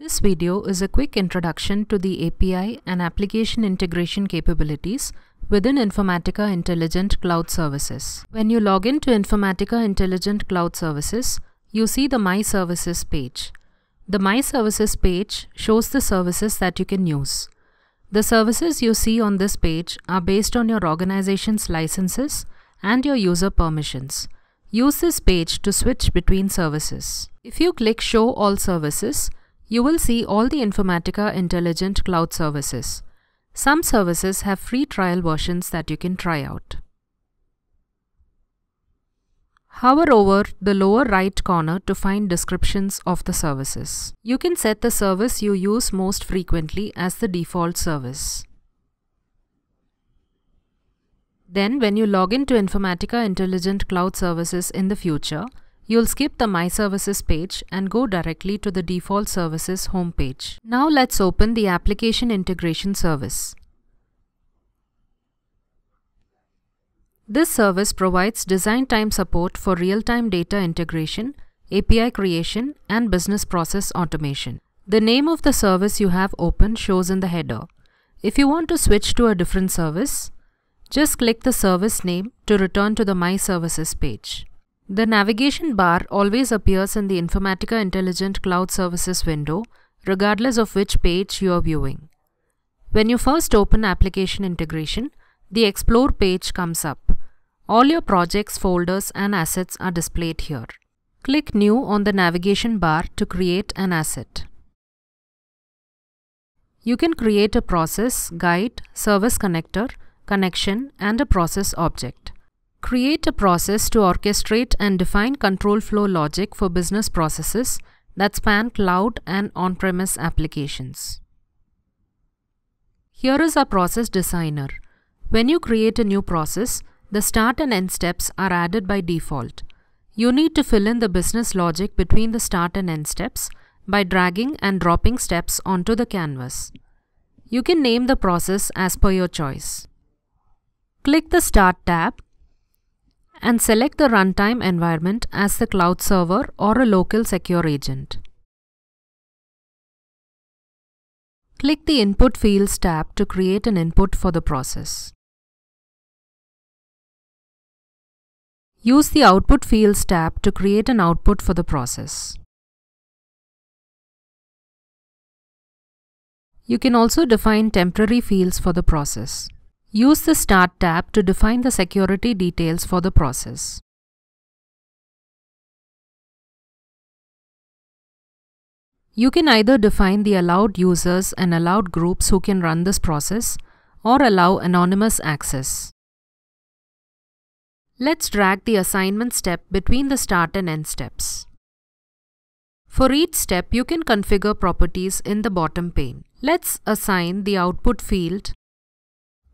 This video is a quick introduction to the API and application integration capabilities within Informatica Intelligent Cloud Services. When you log into Informatica Intelligent Cloud Services, you see the My Services page. The My Services page shows the services that you can use. The services you see on this page are based on your organization's licenses and your user permissions. Use this page to switch between services. If you click Show All Services, you will see all the Informatica Intelligent Cloud services. Some services have free trial versions that you can try out. Hover over the lower right corner to find descriptions of the services. You can set the service you use most frequently as the default service. Then when you log into Informatica Intelligent Cloud Services in the future, You'll skip the My Services page and go directly to the default services homepage. Now let's open the application integration service. This service provides design time support for real-time data integration, API creation, and business process automation. The name of the service you have open shows in the header. If you want to switch to a different service, just click the service name to return to the My Services page. The navigation bar always appears in the Informatica Intelligent Cloud Services window, regardless of which page you are viewing. When you first open Application Integration, the Explore page comes up. All your projects, folders and assets are displayed here. Click New on the navigation bar to create an asset. You can create a process, guide, service connector, connection and a process object. Create a process to orchestrate and define control flow logic for business processes that span cloud and on-premise applications. Here is our process designer. When you create a new process, the start and end steps are added by default. You need to fill in the business logic between the start and end steps by dragging and dropping steps onto the canvas. You can name the process as per your choice. Click the Start tab and select the runtime environment as the cloud server or a local secure agent. Click the Input Fields tab to create an input for the process. Use the Output Fields tab to create an output for the process. You can also define temporary fields for the process. Use the Start tab to define the security details for the process. You can either define the allowed users and allowed groups who can run this process or allow anonymous access. Let's drag the assignment step between the start and end steps. For each step, you can configure properties in the bottom pane. Let's assign the output field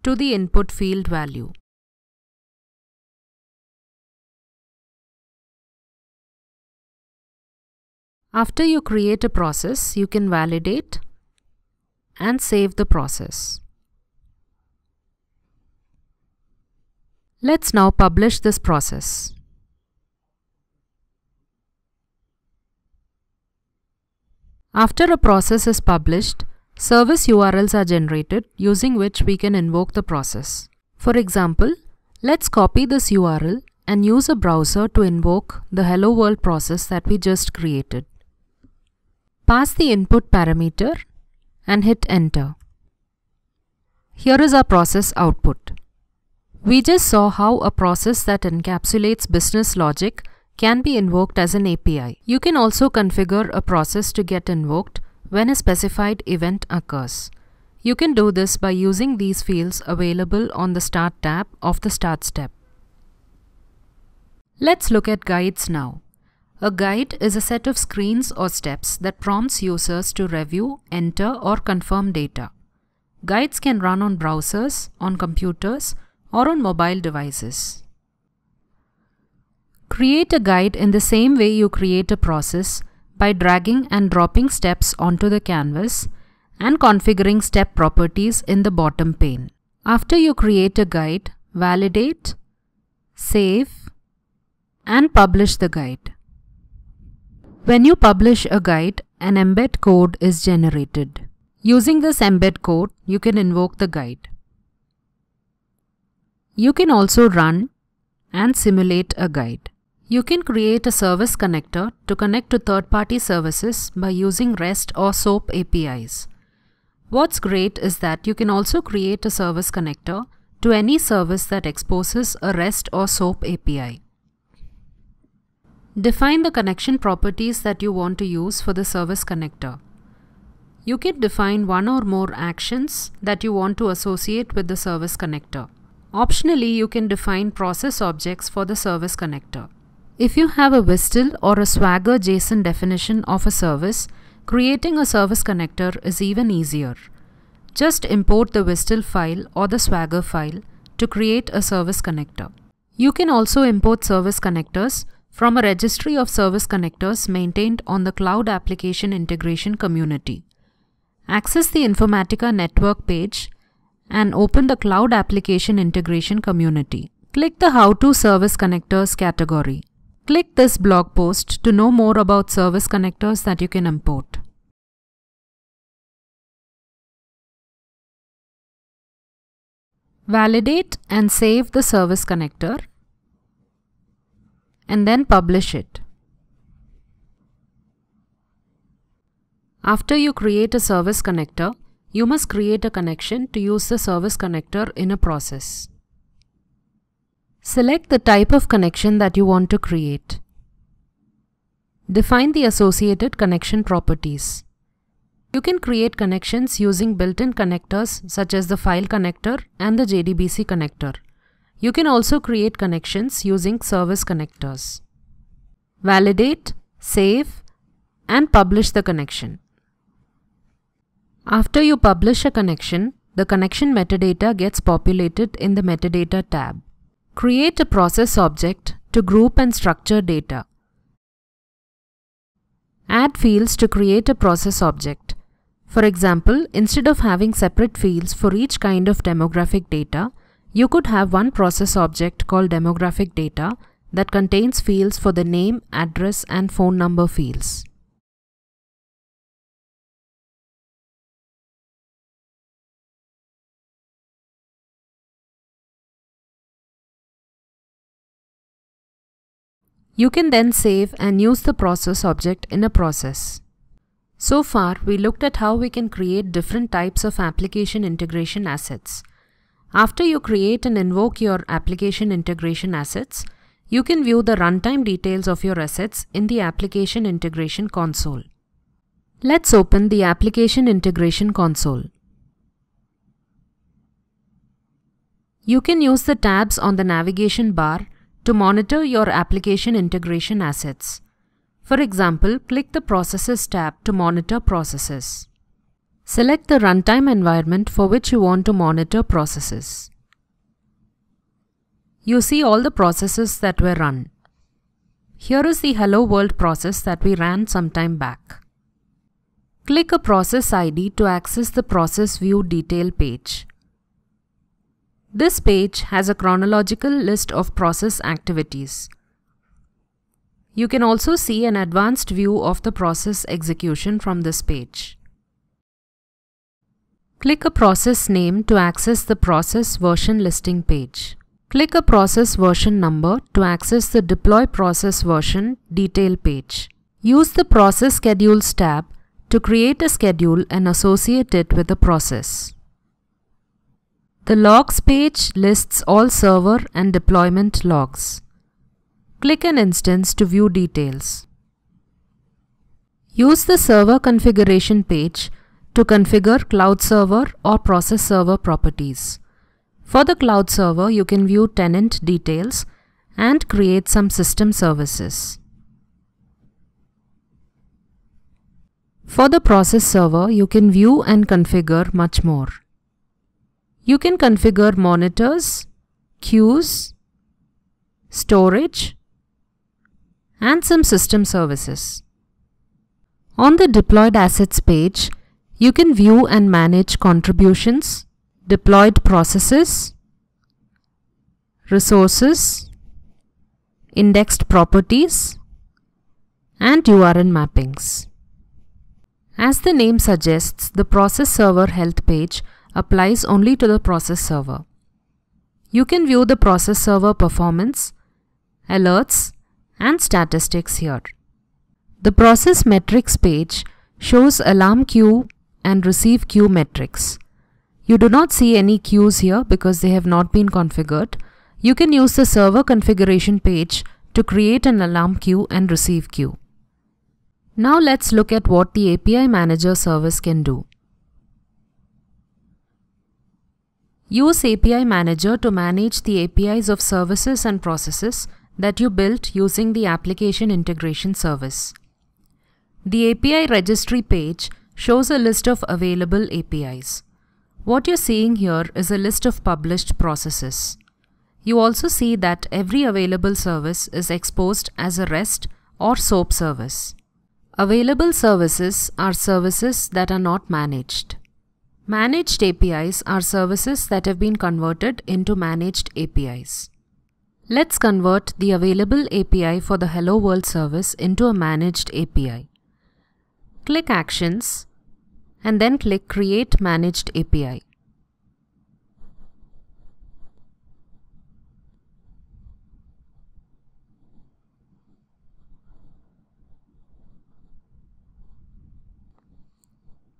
to the input field value. After you create a process, you can validate and save the process. Let's now publish this process. After a process is published, Service URLs are generated using which we can invoke the process. For example, let's copy this URL and use a browser to invoke the Hello World process that we just created. Pass the input parameter and hit enter. Here is our process output. We just saw how a process that encapsulates business logic can be invoked as an API. You can also configure a process to get invoked when a specified event occurs. You can do this by using these fields available on the Start tab of the Start step. Let's look at guides now. A guide is a set of screens or steps that prompts users to review, enter or confirm data. Guides can run on browsers, on computers or on mobile devices. Create a guide in the same way you create a process by dragging and dropping steps onto the canvas and configuring step properties in the bottom pane. After you create a guide, validate, save and publish the guide. When you publish a guide, an embed code is generated. Using this embed code, you can invoke the guide. You can also run and simulate a guide. You can create a service connector to connect to third-party services by using REST or SOAP APIs. What's great is that you can also create a service connector to any service that exposes a REST or SOAP API. Define the connection properties that you want to use for the service connector. You can define one or more actions that you want to associate with the service connector. Optionally, you can define process objects for the service connector. If you have a WSDL or a Swagger JSON definition of a service, creating a service connector is even easier. Just import the WSDL file or the Swagger file to create a service connector. You can also import service connectors from a registry of service connectors maintained on the Cloud Application Integration community. Access the Informatica network page and open the Cloud Application Integration community. Click the How to Service Connectors category. Click this blog post to know more about service connectors that you can import. Validate and save the service connector and then publish it. After you create a service connector, you must create a connection to use the service connector in a process. Select the type of connection that you want to create. Define the associated connection properties. You can create connections using built-in connectors such as the file connector and the JDBC connector. You can also create connections using service connectors. Validate, save, and publish the connection. After you publish a connection, the connection metadata gets populated in the metadata tab. Create a process object to group and structure data. Add fields to create a process object. For example, instead of having separate fields for each kind of demographic data, you could have one process object called demographic data that contains fields for the name, address and phone number fields. You can then save and use the process object in a process. So far, we looked at how we can create different types of application integration assets. After you create and invoke your application integration assets, you can view the runtime details of your assets in the Application Integration Console. Let's open the Application Integration Console. You can use the tabs on the navigation bar to monitor your application integration assets. For example, click the Processes tab to monitor processes. Select the runtime environment for which you want to monitor processes. You see all the processes that were run. Here is the Hello World process that we ran some time back. Click a process ID to access the process view detail page. This page has a chronological list of process activities. You can also see an advanced view of the process execution from this page. Click a process name to access the process version listing page. Click a process version number to access the deploy process version detail page. Use the process schedules tab to create a schedule and associate it with a process. The logs page lists all server and deployment logs. Click an instance to view details. Use the server configuration page to configure cloud server or process server properties. For the cloud server, you can view tenant details and create some system services. For the process server, you can view and configure much more. You can configure monitors, queues, storage, and some system services. On the deployed assets page, you can view and manage contributions, deployed processes, resources, indexed properties, and URL mappings. As the name suggests, the process server health page applies only to the process server. You can view the process server performance, alerts, and statistics here. The process metrics page shows alarm queue and receive queue metrics. You do not see any queues here because they have not been configured. You can use the server configuration page to create an alarm queue and receive queue. Now let's look at what the API Manager service can do. Use API Manager to manage the APIs of services and processes that you built using the Application Integration Service. The API Registry page shows a list of available APIs. What you're seeing here is a list of published processes. You also see that every available service is exposed as a REST or SOAP service. Available services are services that are not managed. Managed APIs are services that have been converted into managed APIs. Let's convert the available API for the Hello World service into a managed API. Click Actions and then click Create Managed API.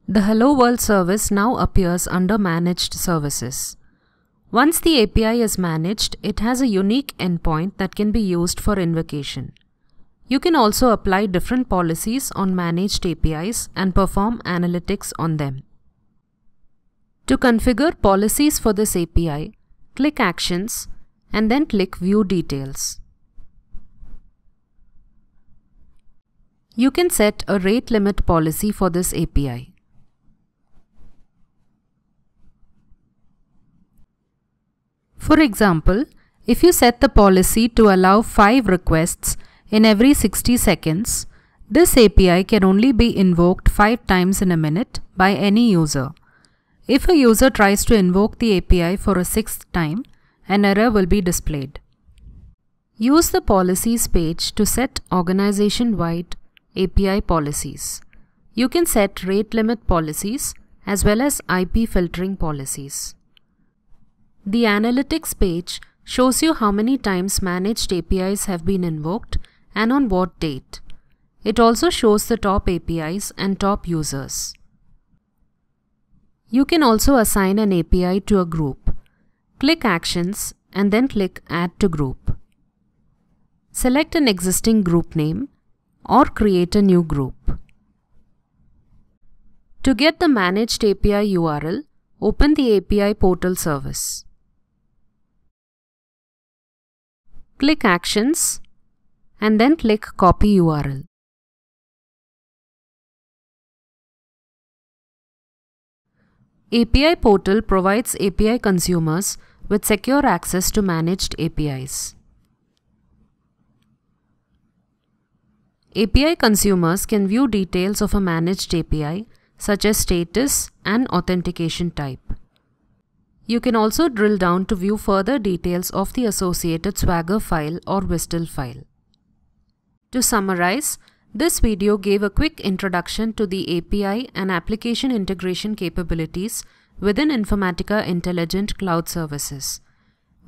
The Hello World service now appears under Managed Services. Once the API is managed, it has a unique endpoint that can be used for invocation. You can also apply different policies on managed APIs and perform analytics on them. To configure policies for this API, click Actions and then click View Details. You can set a rate limit policy for this API. For example, if you set the policy to allow 5 requests in every 60 seconds, this API can only be invoked 5 times in a minute by any user. If a user tries to invoke the API for a sixth time, an error will be displayed. Use the Policies page to set organization-wide API policies. You can set rate limit policies as well as IP filtering policies. The Analytics page shows you how many times managed APIs have been invoked and on what date. It also shows the top APIs and top users. You can also assign an API to a group. Click Actions and then click Add to Group. Select an existing group name or create a new group. To get the managed API URL, open the API portal service. Click Actions and then click Copy URL. API Portal provides API consumers with secure access to managed APIs. API consumers can view details of a managed API such as status and authentication type. You can also drill down to view further details of the associated Swagger file or WSDL file. To summarize, this video gave a quick introduction to the API and application integration capabilities within Informatica Intelligent Cloud Services.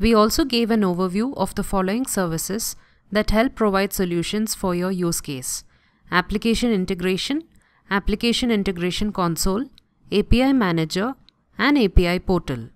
We also gave an overview of the following services that help provide solutions for your use case. Application Integration, Application Integration Console, API Manager, and API Portal.